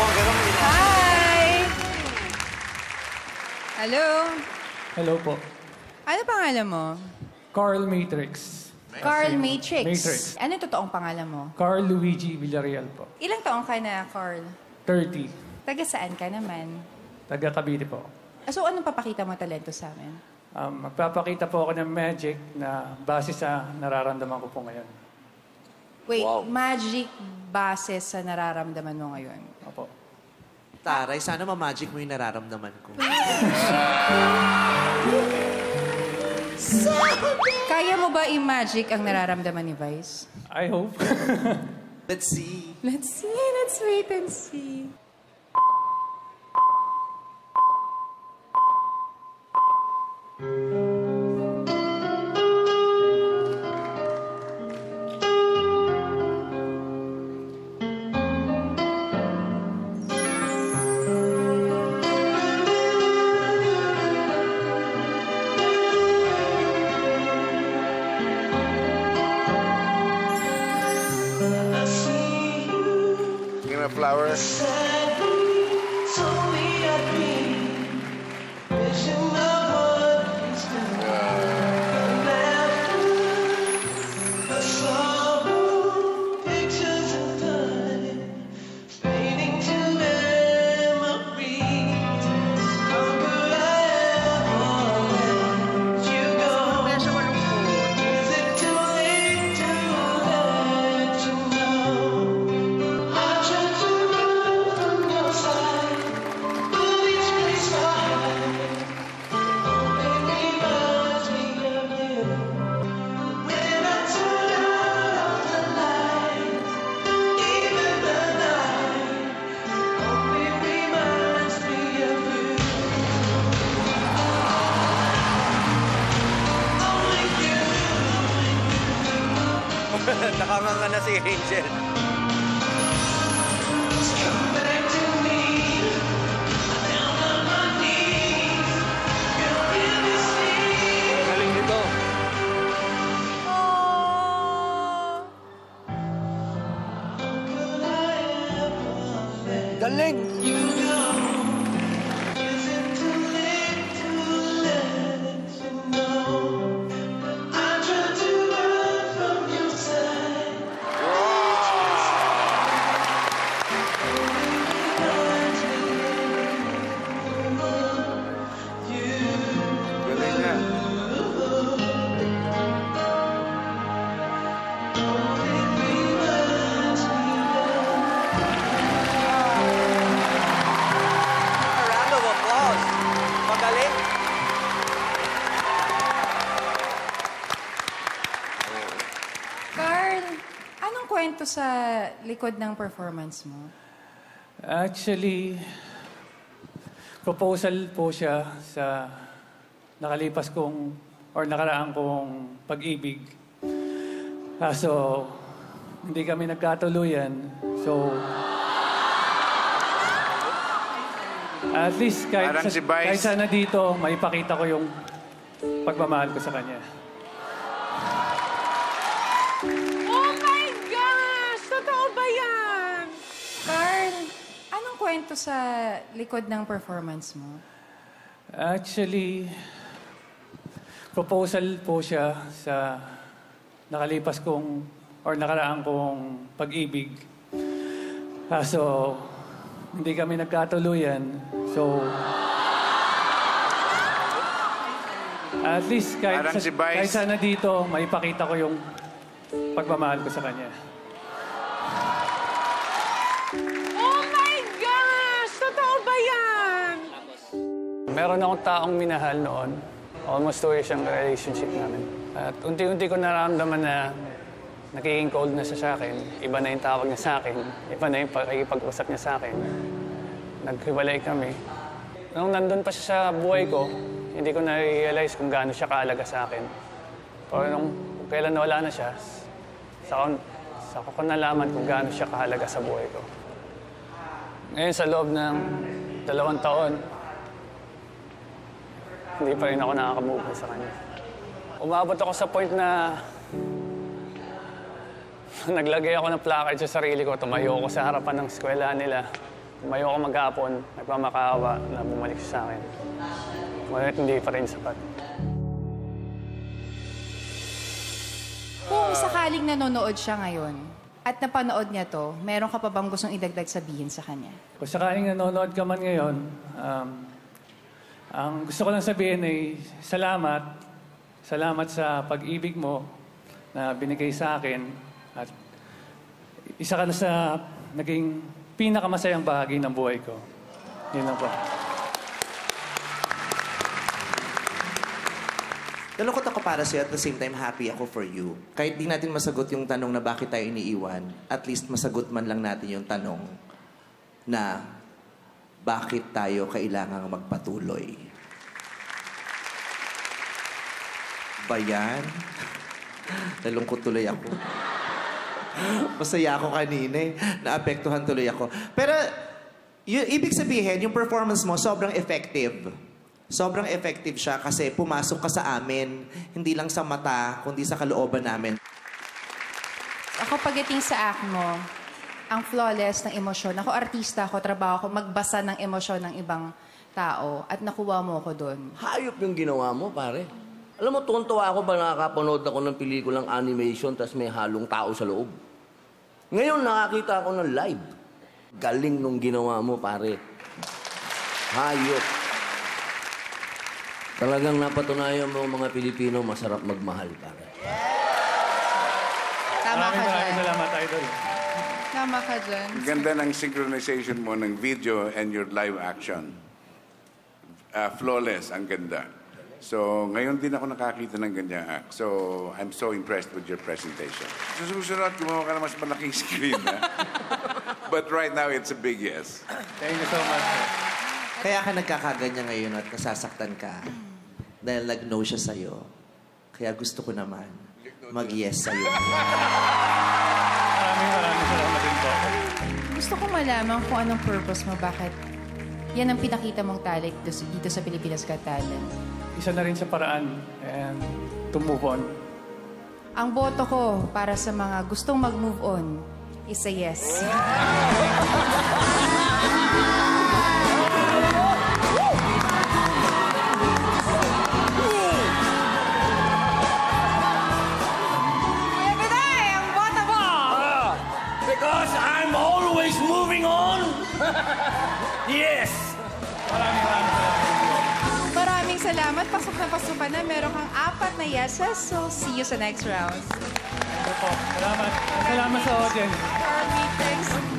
Hi! Hello? Hello po. Ano pangalan mo? Carl Matrix. Carl Matrix. Matrix. Ano yung totoong pangalan mo? Carl Luigi Villarreal po. Ilang taong ka na, Carl? 30. Taga saan ka naman? Taga Cavite po. Ah, So, anong papakita mo talento sa amin? Um, magpapakita po ako ng magic na base sa nararamdaman ko po ngayon. Wait, magic base sa nararamdaman mo ngayon. Opo. Taray, sana ma-magic mo yung nararamdaman ko. Kaya mo ba i-magic ang nararamdaman ni Vice? I hope. Let's see. Let's see, let's wait and see. Nakanganga na si Angel. Galing nito. Galing kwento sa likod ng performance mo? Actually, proposal po siya sa nakalipas kong or nakaraan kong pag-ibig. Kaso, hindi kami nagkatuluyan. So, at least kahit, Parang sa, si Vice. kahit sana dito, maipakita ko yung pagmamahal ko sa kanya. Yan? Carl, anong kwento sa likod ng performance mo? Actually, proposal po siya sa nakalipas kong or nakaraan kong pag-ibig. Kaso, hindi kami nagkatuluyan. So, at least kahit, Parang sa- si Vice. kahit sana dito, maipakita ko yung pagmamahal ko sa kanya. Meron akong taong minahal noon. Almost two years ang relationship namin. At unti-unti ko nararamdaman na nagiging cold na siya sa akin. Iba na yung tawag niya sa akin. Iba na yung pakikipag-usap niya sa akin. Naghiwalay kami. Nung nandun pa siya sa buhay ko, hindi ko na-realize kung gaano siya kaalaga sa akin. Pero nung kailan nawala na siya, sa sa ko nalaman kung gaano siya kahalaga sa buhay ko. Ngayon sa loob ng dalawang taon, hindi pa rin ako nakaka-move sa kanya. Umabot ako sa point na naglagay ako ng placard sa sarili ko, tumayo ako sa harapan ng eskwela nila. Umayo ako maghapon, nagmamakaawa na bumalik sa akin. Ngunit hindi pa rin sapat. Kung sakaling nanonood siya ngayon at napanood niya to, meron ka pa bang gustong idagdag sabihin sa kanya? Kung sakaling nanonood ka man ngayon, um, ang gusto ko lang sabihin ay salamat. Salamat sa pag-ibig mo na binigay sa akin. At isa ka na sa naging pinakamasayang bahagi ng buhay ko. Yun lang po. Nalungkot ako para sa'yo at the same time happy ako for you. Kahit di natin masagot yung tanong na bakit tayo iniiwan, at least masagot man lang natin yung tanong na bakit tayo kailangang magpatuloy. Ba yan? Nalungkot tuloy ako. Masaya ako kanina eh. Naapektuhan tuloy ako. Pero, y- ibig sabihin, yung performance mo sobrang effective. Sobrang effective siya kasi pumasok ka sa amin, hindi lang sa mata, kundi sa kalooban namin. Ako pagdating sa act mo, ang flawless ng emosyon. Ako artista ako, trabaho ko, magbasa ng emosyon ng ibang tao at nakuha mo ako doon. Hayop yung ginawa mo, pare. Alam mo, tuwan-tuwa ako pa nakakapanood ako ng pelikulang animation tas may halong tao sa loob. Ngayon, nakakita ako ng live. Galing nung ginawa mo, pare. Hayop. Talagang napatunayan mo mga Pilipino, masarap magmahal, pare. Tama ka Maraming salamat, Idol. Tama ka dyan. Ang ganda ng synchronization mo ng video and your live action. Uh, flawless, ang ganda. So, ngayon din ako nakakita ng ganyang act. So, I'm so impressed with your presentation. Sa susunod, gumawa ka na mas malaking screen, ha? But right now, it's a big yes. Thank you so much. sir. Kaya ka nagkakaganya ngayon at nasasaktan ka dahil nag-no siya sa'yo. Kaya gusto ko naman mag-yes sa'yo. Maraming maraming salamat din po. Gusto ko malaman kung anong purpose mo, bakit yan ang pinakita mong talent dito, sa- Pilipinas Got Talent. Isa na rin sa paraan and to move on. Ang boto ko para sa mga gustong mag-move on is a yes. salamat. Pasok na pasok ka na. Meron kang apat na yeses. So, see you sa next round. Salamat. Salamat sa audience. Our meetings